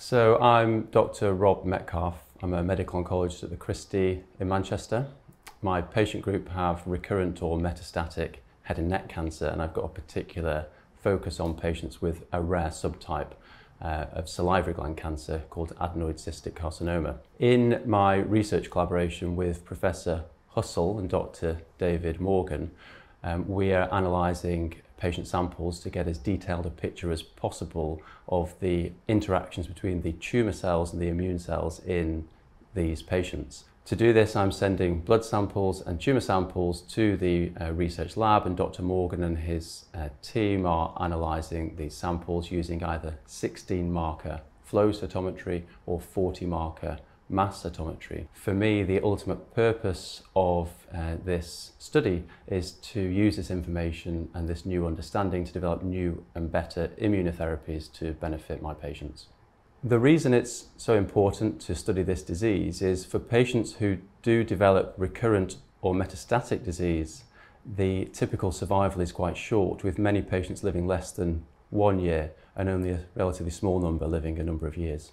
So I'm Dr. Rob Metcalf. I'm a medical oncologist at the Christie in Manchester. My patient group have recurrent or metastatic head and neck cancer, and I've got a particular focus on patients with a rare subtype uh, of salivary gland cancer called adenoid cystic carcinoma. In my research collaboration with Professor Hussell and Dr. David Morgan, um, we are analysing patient samples to get as detailed a picture as possible of the interactions between the tumour cells and the immune cells in these patients. To do this, I'm sending blood samples and tumour samples to the uh, research lab, and Dr. Morgan and his uh, team are analysing these samples using either 16 marker flow cytometry or 40 marker mass cytometry. For me, the ultimate purpose of uh, this study is to use this information and this new understanding to develop new and better immunotherapies to benefit my patients. The reason it's so important to study this disease is for patients who do develop recurrent or metastatic disease, the typical survival is quite short, with many patients living less than one year and only a relatively small number living a number of years.